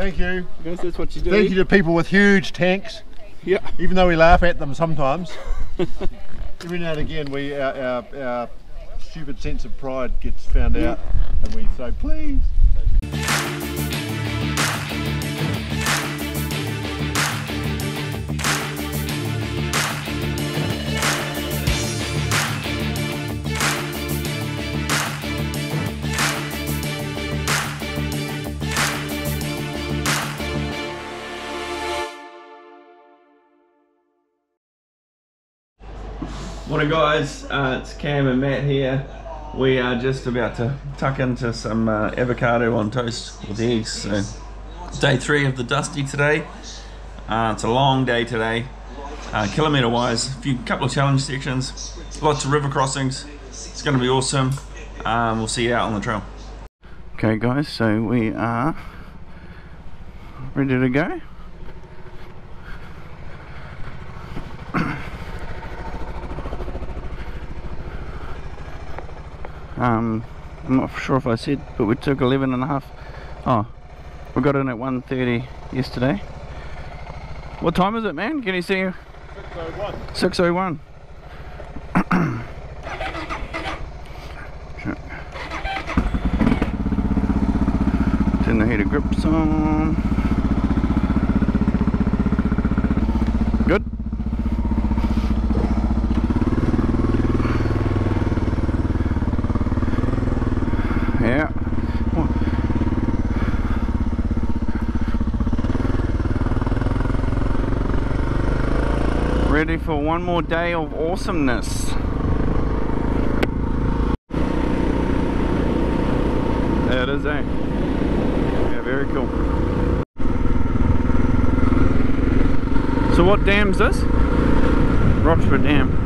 Thank you. Because that's what you do. Thank you to people with huge tanks. Yeah. Even though we laugh at them sometimes. Every now and again, we our, our, our stupid sense of pride gets found out, and we say, please. Morning guys, uh, it's Cam and Matt here. We are just about to tuck into some uh, avocado on toast with eggs. So, day three of the Dusty today. Uh, it's a long day today, uh, kilometre wise. A few couple of challenge sections, lots of river crossings. It's going to be awesome. Um, we'll see you out on the trail. Okay guys, so we are ready to go. Um, I'm not sure if I said, but we took 11 and a half. Oh, we got in at 1.30 yesterday. What time is it, man? Can you see? 6.01. 6.01. Turn the heater grips on. Good. Yeah. Ready for one more day of awesomeness. There it is, eh? Yeah, very cool. So what dam's this? Rochford Dam.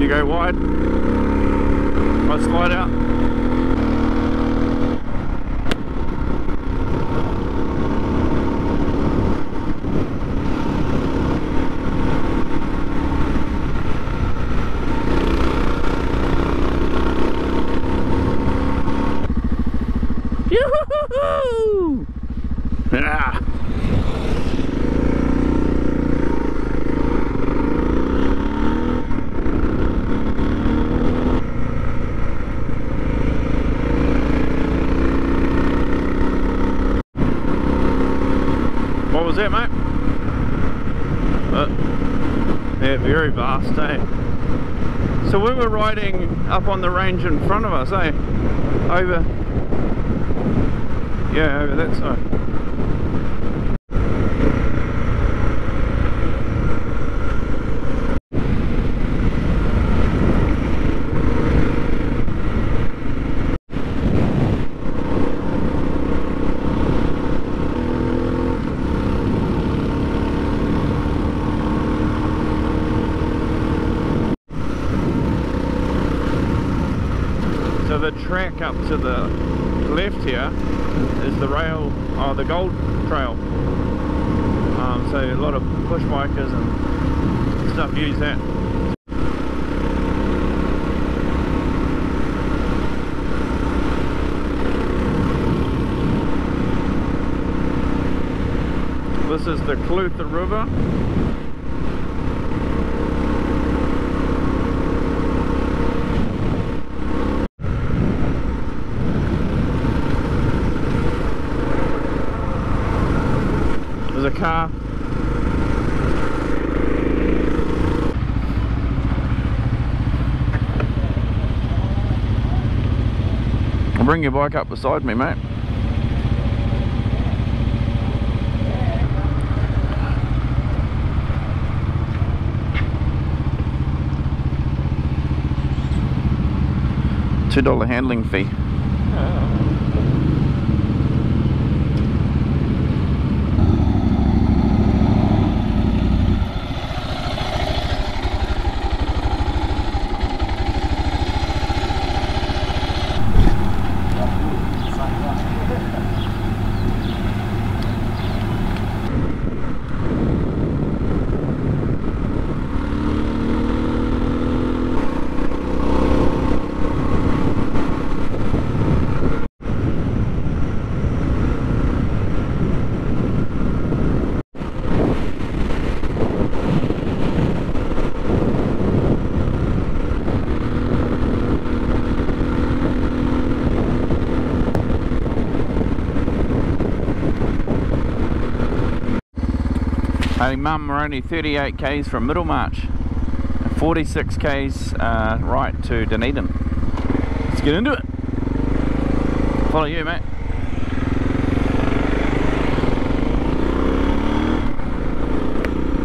You go wide. I slide out. Yoo-hoo-hoo-hoo! Yeah. What was that, mate? Uh, yeah, vast, eh? So we were riding up on the range in front of us, eh? Over. Yeah, over that side. So the track up to the left here is the rail, or the Gold Trail. Um, so a lot of push bikers and stuff use that. This is the Clutha River. car. I'll bring your bike up beside me, mate. $2 handling fee. Mum, we're only 38 k's from Middlemarch, 46 k's uh, right to Dunedin. Let's get into it. Follow you, mate.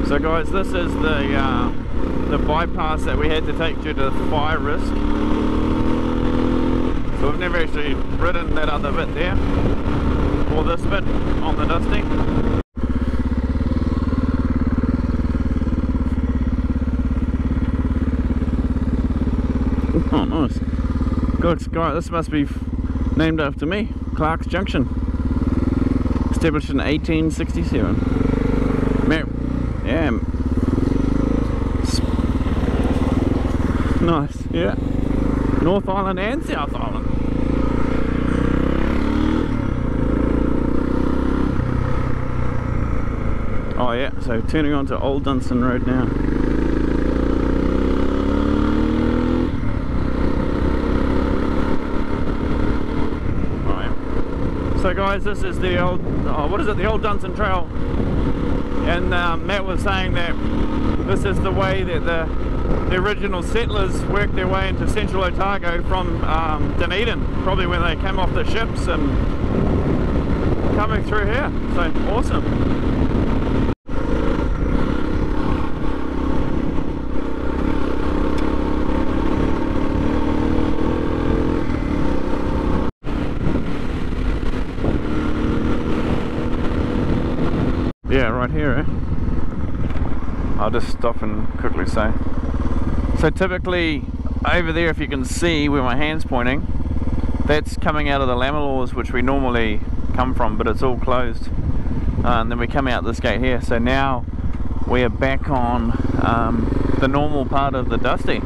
So guys, this is the uh, the bypass that we had to take due to the fire risk. So we've never actually ridden that other bit there, or this bit on the Dusty. Oh, nice. Good. This must be named after me. Clark's Junction. Established in 1867. Mer- yeah. Nice, yeah. North Island and South Island. Oh yeah, so turning onto Old Dunstan Road now. Right. So guys, this is the old, oh, what is it, the old Dunstan Trail. And um, Matt was saying that this is the way that the, the original settlers worked their way into central Otago from um, Dunedin, probably when they came off the ships and coming through here. So awesome. I'll just stop and quickly say. So typically, over there, if you can see where my hand's pointing, that's coming out of the Lammerlaws, which we normally come from, but it's all closed. Uh, and then we come out this gate here. So now we are back on um, the normal part of the Dusty.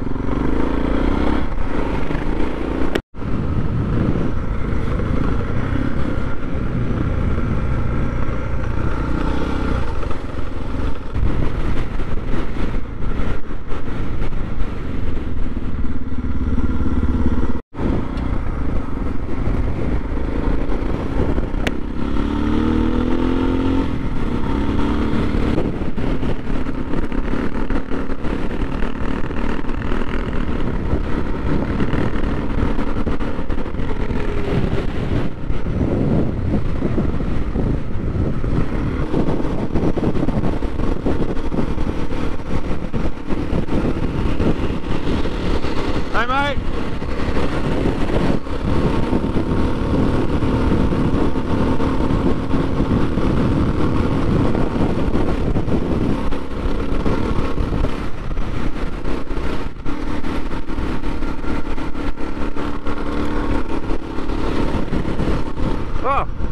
Hey mate! Oh!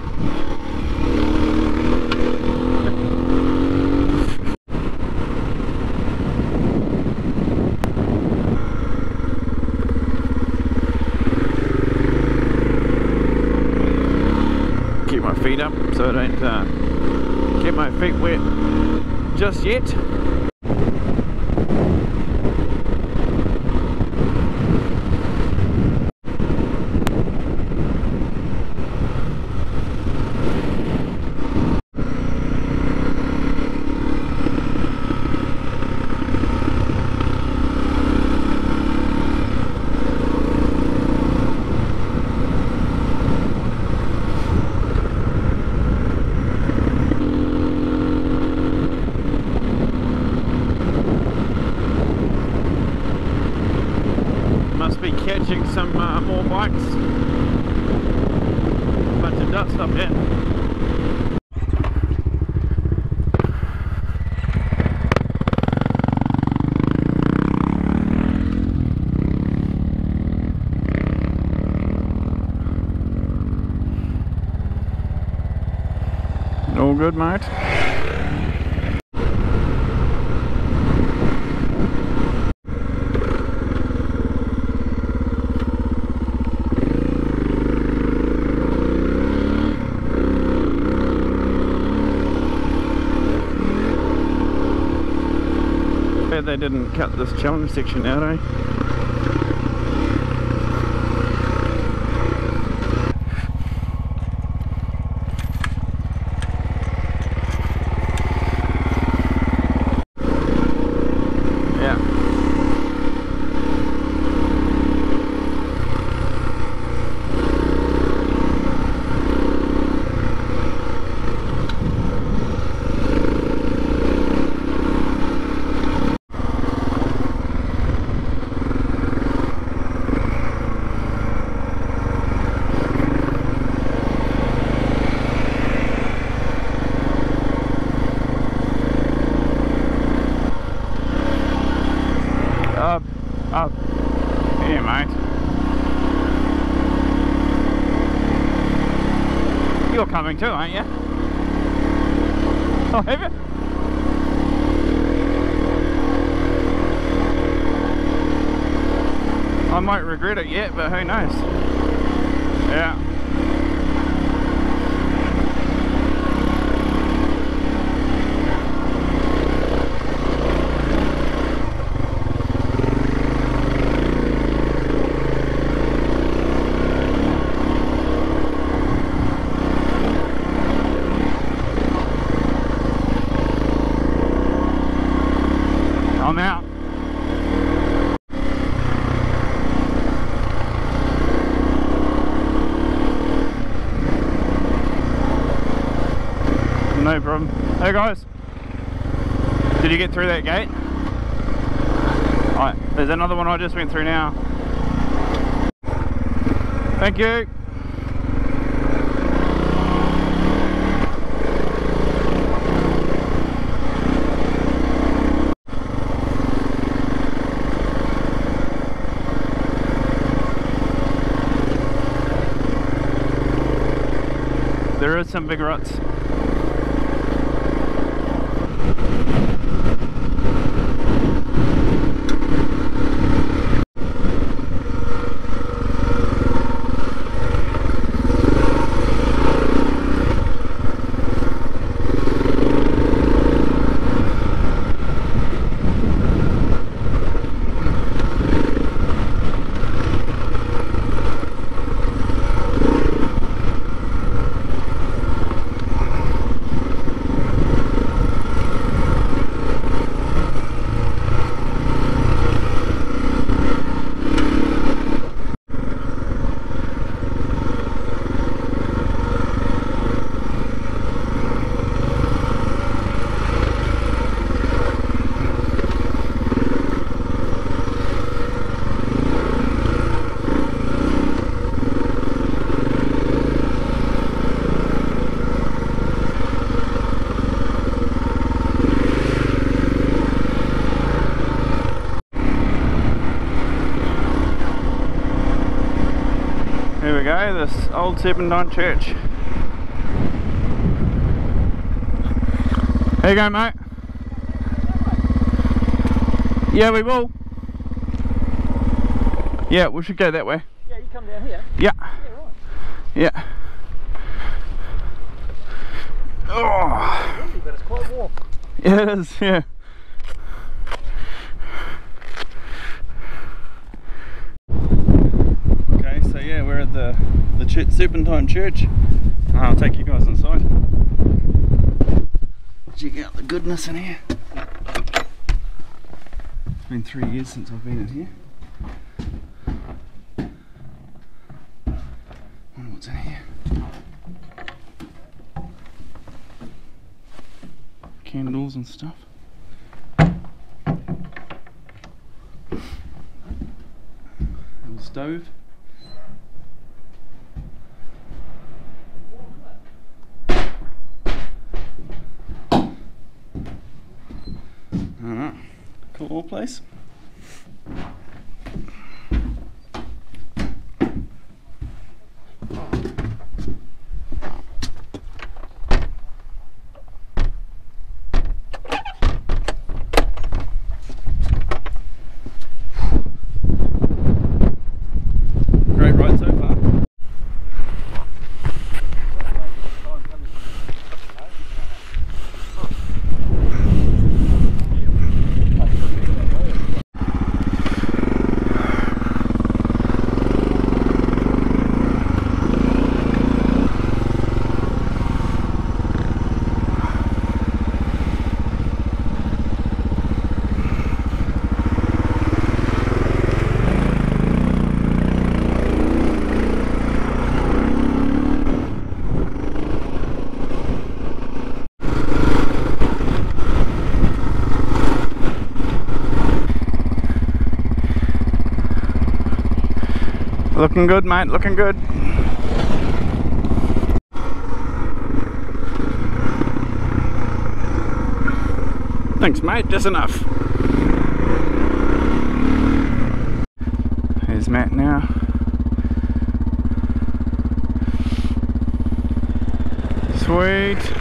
keep my feet up so I don't uh, get my feet wet just yet. Good, mate. They didn't cut this challenge section out, eh? Yeah. Up, up. Here, mate. You're too, aren't you? Oh, have you? I might regret it yet, but who knows? Yeah. I'm out. No problem. Hey guys, did you get through that gate? Alright, there's another one I just went through now. Thank you. There is some big ruts. Here we go, this old Serpentine church. Here you go, mate. Yeah, we will. Yeah, we should go that way. Yeah, you come down here. Yeah, Yeah, right. yeah. Oh, Windy, but it's quite warm. yeah, it is, yeah. Okay, so yeah, we're at the the ch- Church. I'll take you guys inside. Check out the goodness in here. It's been three years since I've been in here. Wonder what's in here. Candles and stuff. Little stove. Place. Great ride so far. Looking good, mate. Looking good. Thanks, mate. Just enough. Here's Matt now. Sweet.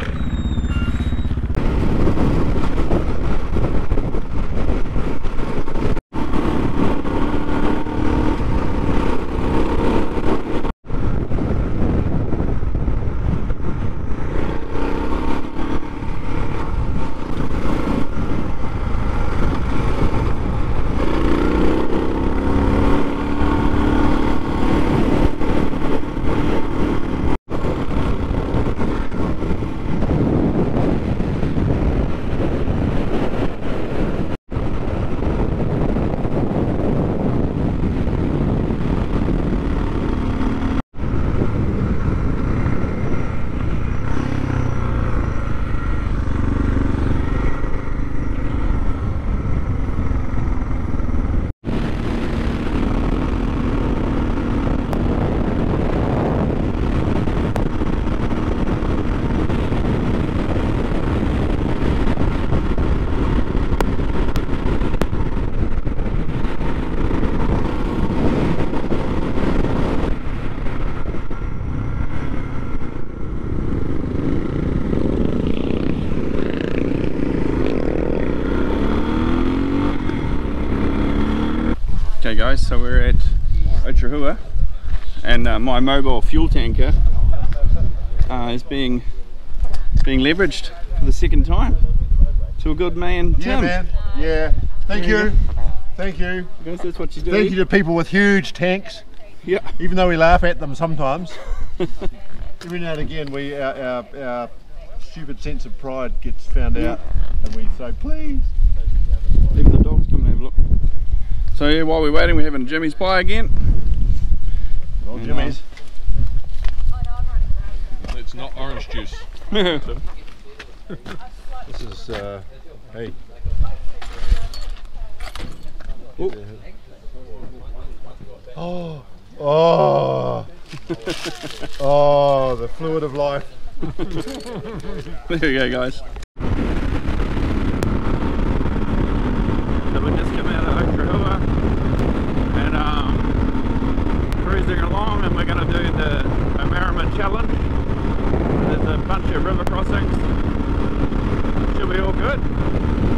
Okay guys, so we're at Oturehua and uh, my mobile fuel tanker uh, is being being leveraged for the second time to a good man Yeah, man. Yeah. Thank you. Thank you. Guys, that's what you do. Thank you to people with huge tanks. Yeah. Even though we laugh at them sometimes, every now and again we our, our, our stupid sense of pride gets found out, and we say, please. Even the dogs come and have a look. So yeah, while we're waiting, we're having Jimmy's pie again. Well, Yeah. Jimmy's. It's not orange juice. This is uh, hey. Oh. Oh. oh, the fluid of life. there you go, guys. So we just come out of Oklahoma and um, cruising along, and we're going to do the Omarama Challenge. There's a bunch of river crossings. Should be all good.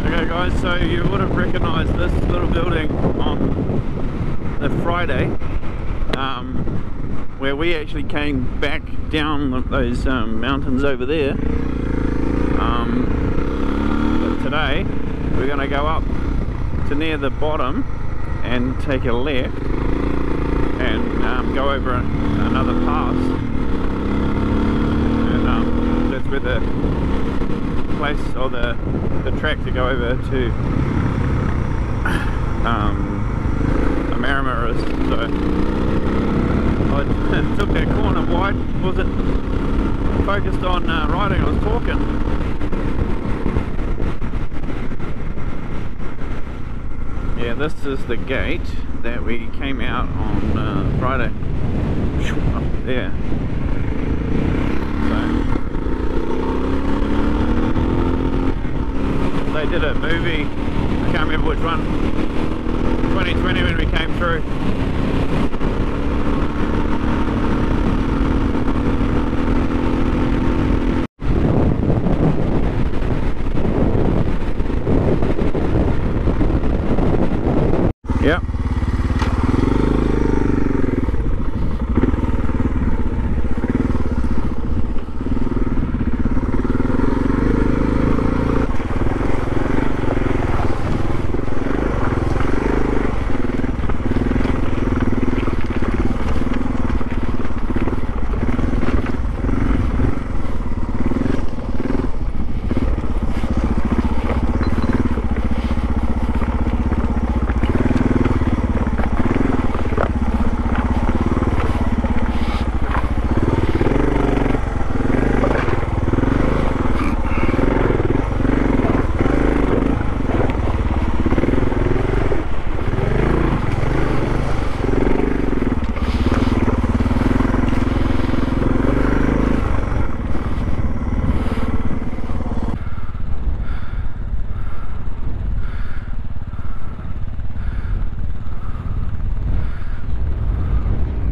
Okay, guys. So you would have recognised this little building on the Friday. Um, where we actually came back down those um, mountains over there. Um, but today we're going to go up to near the bottom and take a left and um, go over another pass. And um, that's where the place or the, the track to go over to um, Omarama is. So I took that corner wide, wasn't focused on uh, riding, I was talking. Yeah, this is the gate that we came out on uh, Friday. Up there. So, they did a movie a can't remember which one. 2020 when we came through. Yep.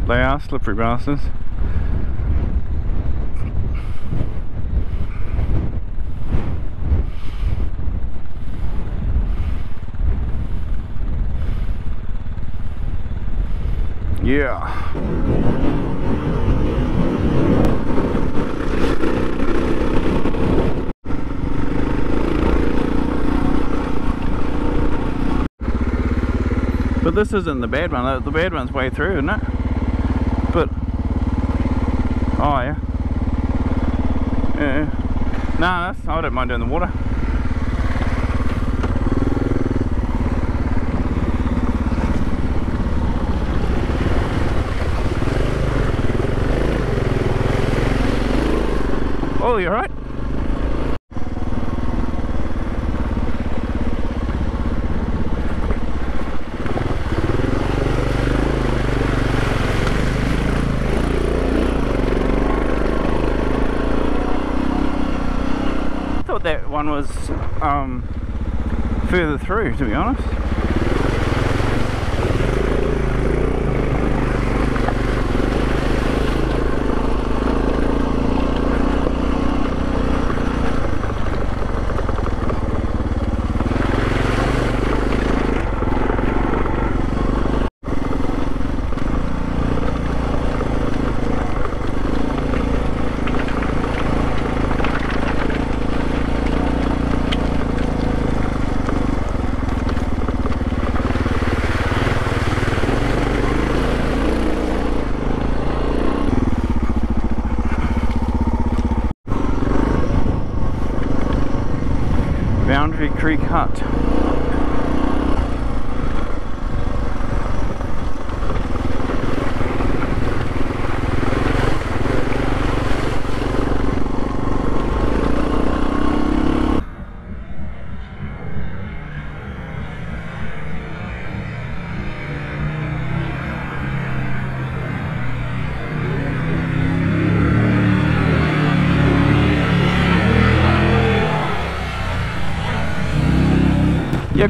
They are slippery bastards. Yeah. But this isn't the bad one. The bad one's way through, isn't it? Oh yeah, yeah. No, that's I don't mind doing the water. Oh, you alright? I thought that one was um, further through, to be honest. Boundary Creek Hut.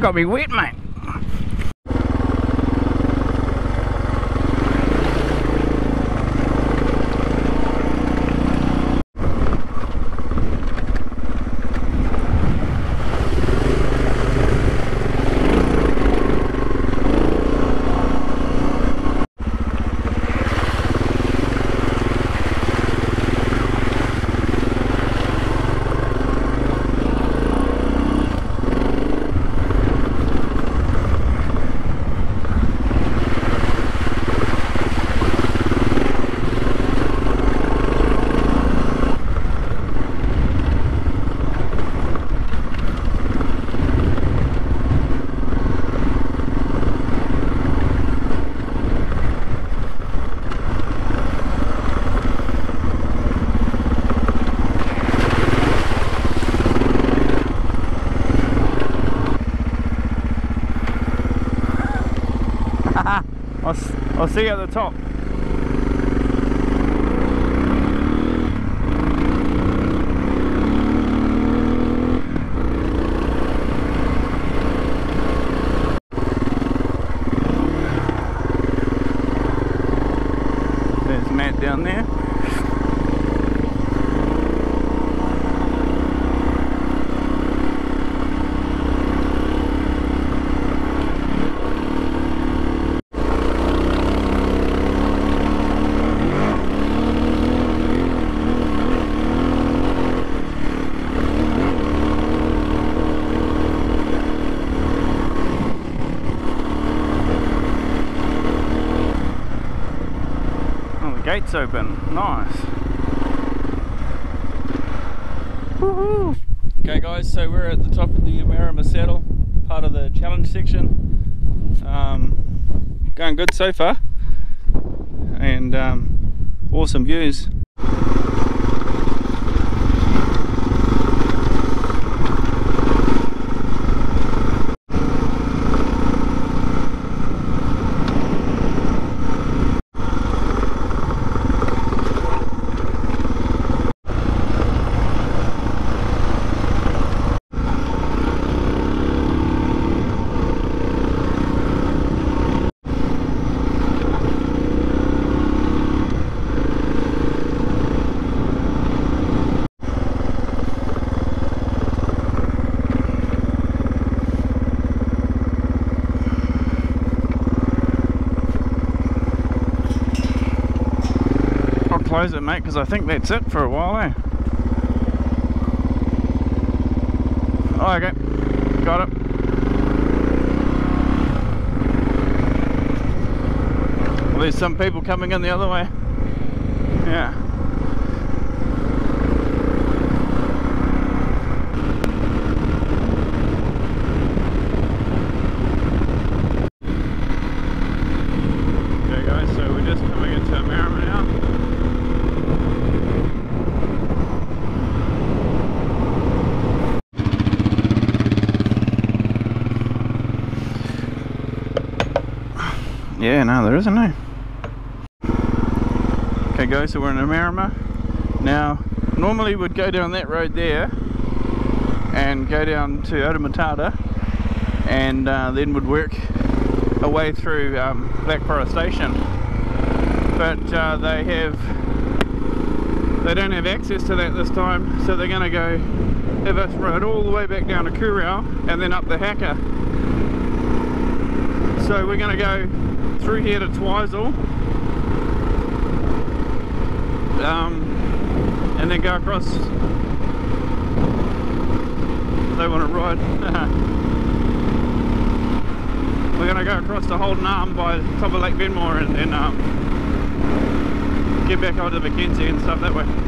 Got me wet, mate. I'll, s- I'll see you at the top. Open. Nice. Woohoo! Okay guys, so we're at the top of the Omarama Saddle, part of the challenge section. Um, going good so far. And um, awesome views. I'll close it, mate, because I think that's it for a while, eh? Oh, okay. Got it. Well, there's some people coming in the other way. Yeah. Okay, guys, so we're just coming into Marama now. Yeah, no, there isn't no. Okay, guys, so we're in Omarama. Now, normally we'd go down that road there and go down to Otematata and uh, then would work our way through um, Black Forest Station. But uh, they have they don't have access to that this time, so they're going to go us ride all the way back down to Kurow and then up the Hacker. So we're going to go through here to Twizel. Um, and then go across. They want to ride. We're going to go across to Haldon Arm by top of Lake Benmore and then um, get back onto Mackenzie and stuff that way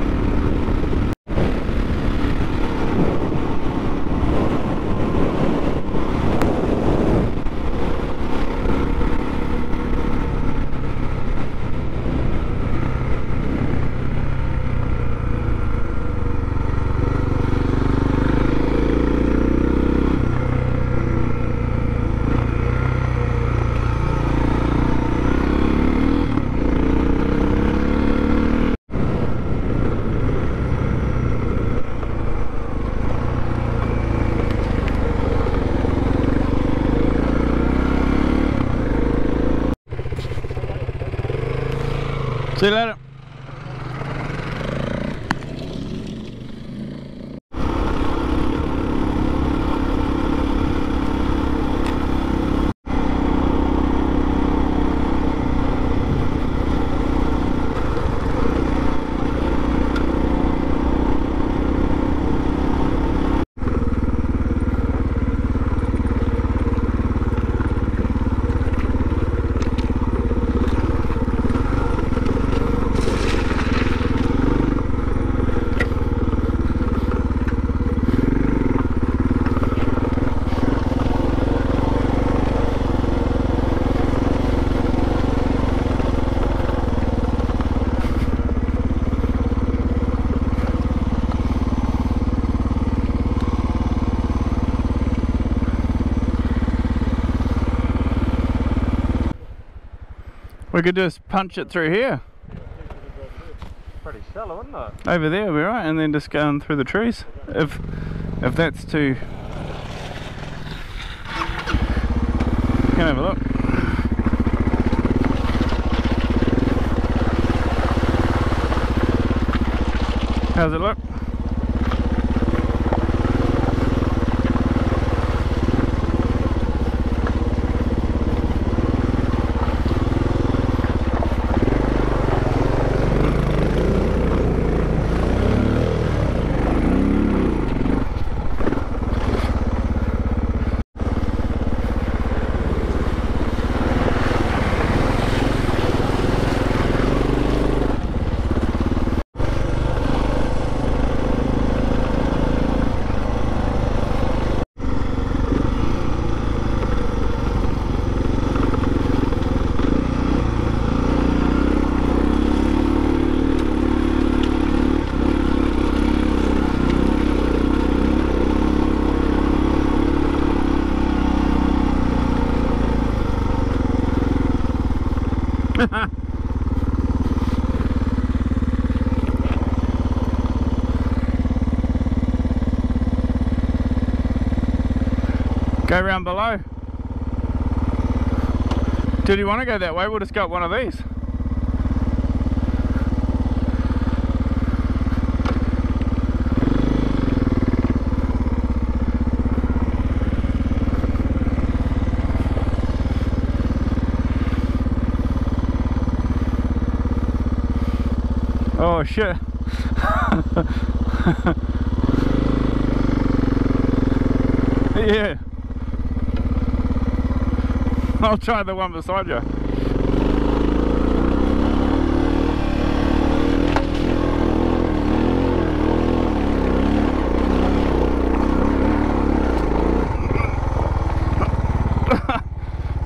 See you later. We could just punch it through here. Pretty shallow, isn't it? Over there, we're right, and then just going through the trees. If if that's too can have a look. How's it look? Go round below. Did you want to go that way? We'll just go up one of these. Oh shit. yeah. I'll try the one beside you.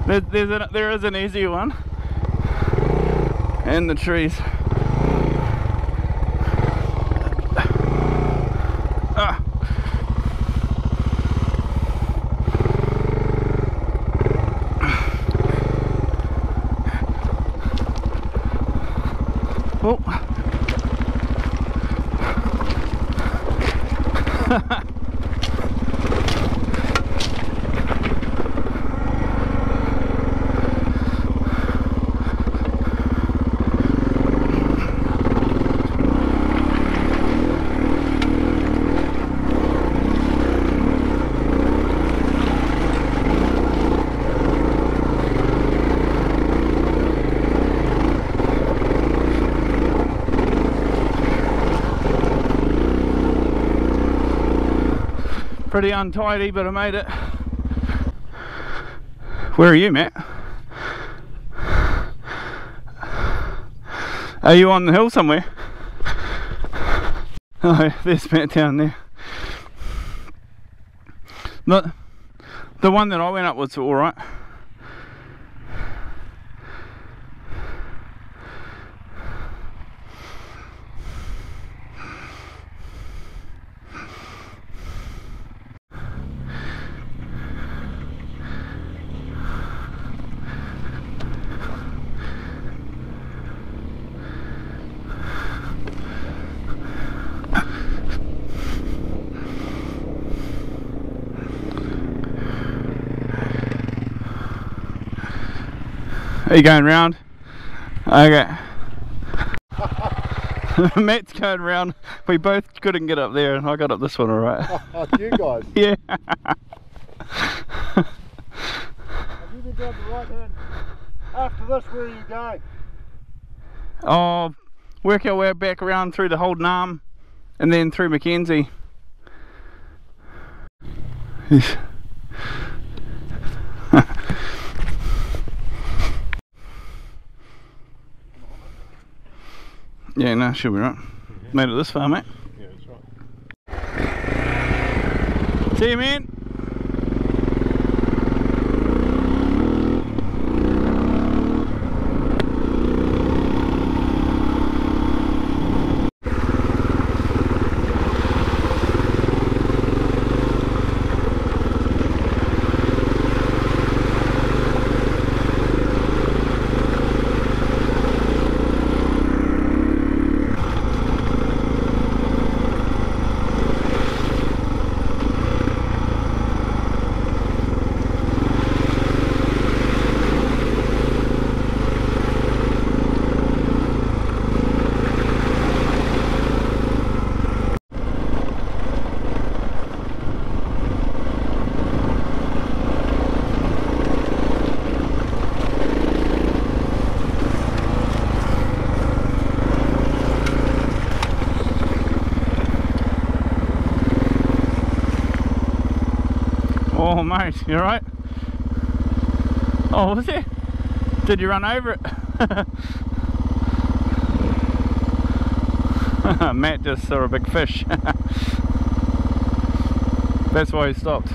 There, there's an, there is an easy one. In the trees. Ah. Oh. Pretty untidy, but I made it. Where are you, Matt? Are you on the hill somewhere? Oh, there's Matt down there. The, the one that I went up was alright. Are you going round? Okay. Matt's going round. We both couldn't get up there, and I got up this one alright. Oh, you guys. yeah. Have you been down the right hand? After this, where are you going? Oh, work our way back around through the Haldon Arm, and then through Mackenzie. Yes. Yeah, no, should be right. Made it this far, mate. Yeah, that's right. See you, man. Oh, mate, you alright? Oh, was it? Did you run over it? Matt just saw a big fish. That's why he stopped.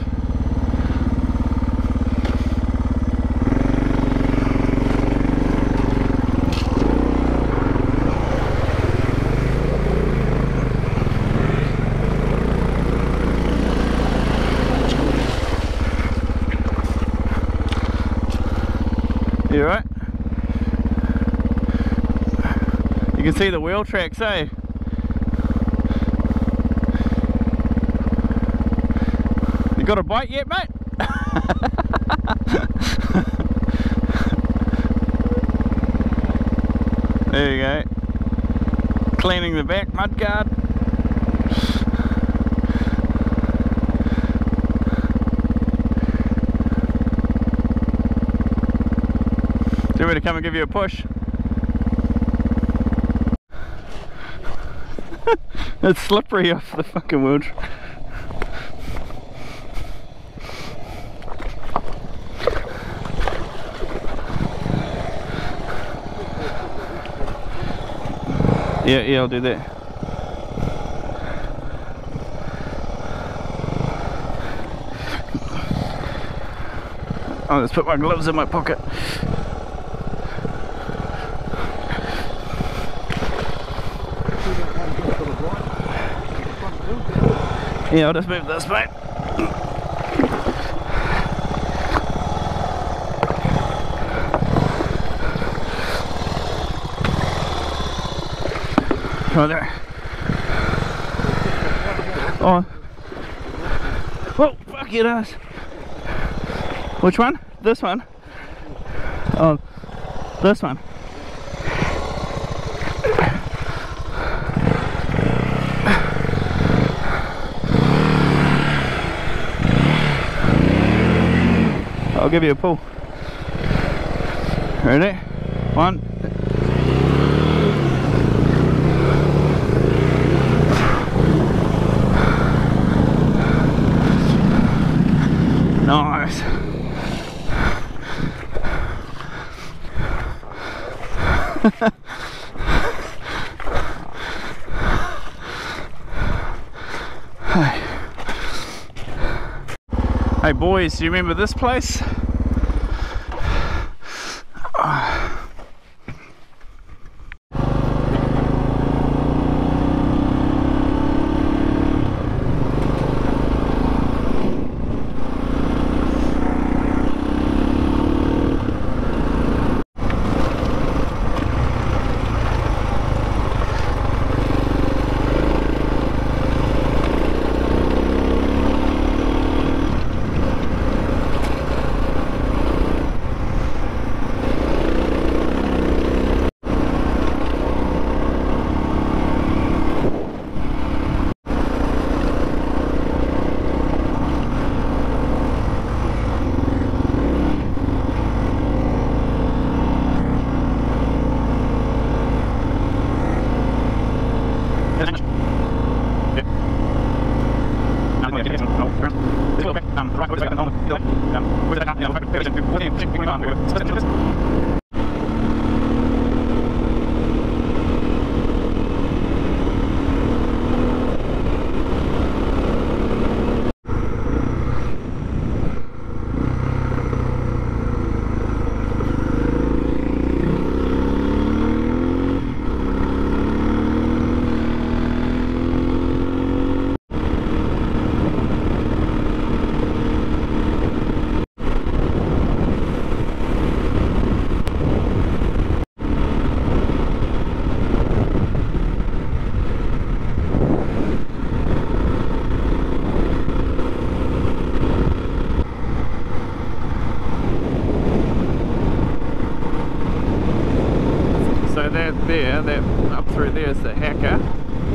You alright? You can see the wheel tracks, eh? You got a bite yet, mate? there you go. Cleaning the back mud guard. Do you want me to come and give you a push? It's slippery off the fucking wood. Yeah, yeah, I'll do that. Oh, I'll just put my gloves in my pocket. Yeah, I'll just move this mate. Right there. Oh. Whoa, fuck it ass. Which one? This one? Oh, this one. I'll give you a pull. Ready? One. Nice. Hey. Hey boys, do you remember this place? There, that up through there is the hacker,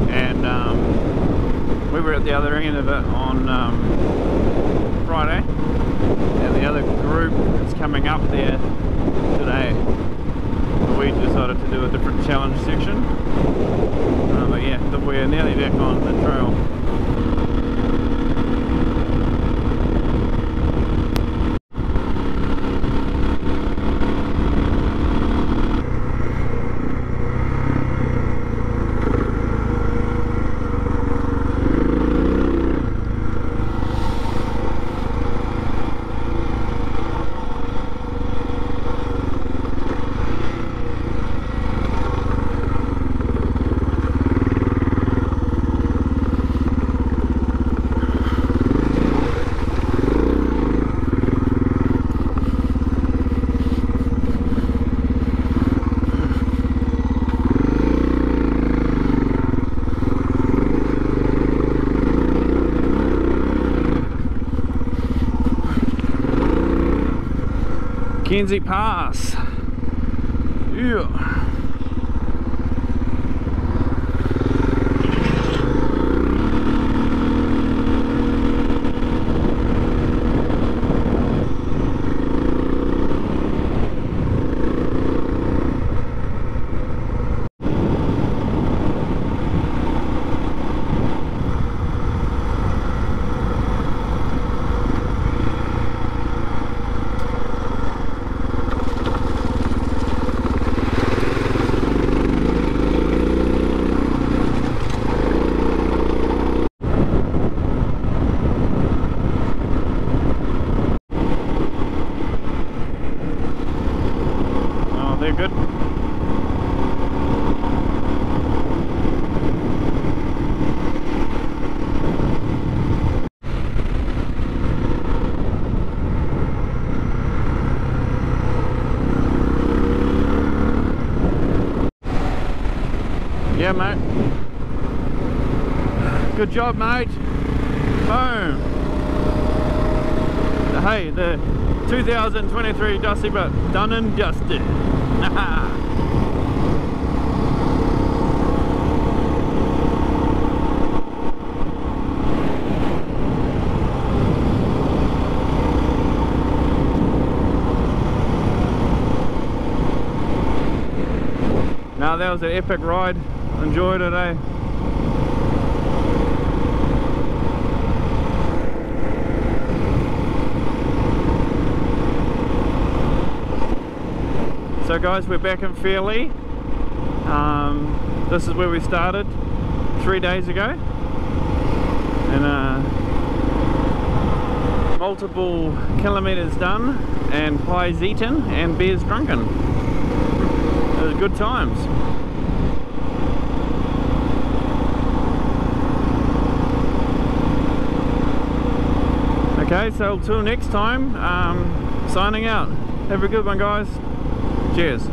and um, we were at the other end of it on um, Friday, and the other group is coming up there today. But we decided to do a different challenge section. Uh, but yeah, we're nearly back on the trail. Mackenzie Pass. Yeah. Oh, they're good. Yeah, mate. Good job, mate. Boom. Hey, the 2023 Dusty Butt done and dusted. now that was an epic ride. It, eh? So guys, we're back in Fairlie. Um, this is where we started three days ago. And uh, multiple kilometres done and pies eaten and beers drunken. It was good times. Okay, so till next time, um, signing out. Have a good one guys. Cheers.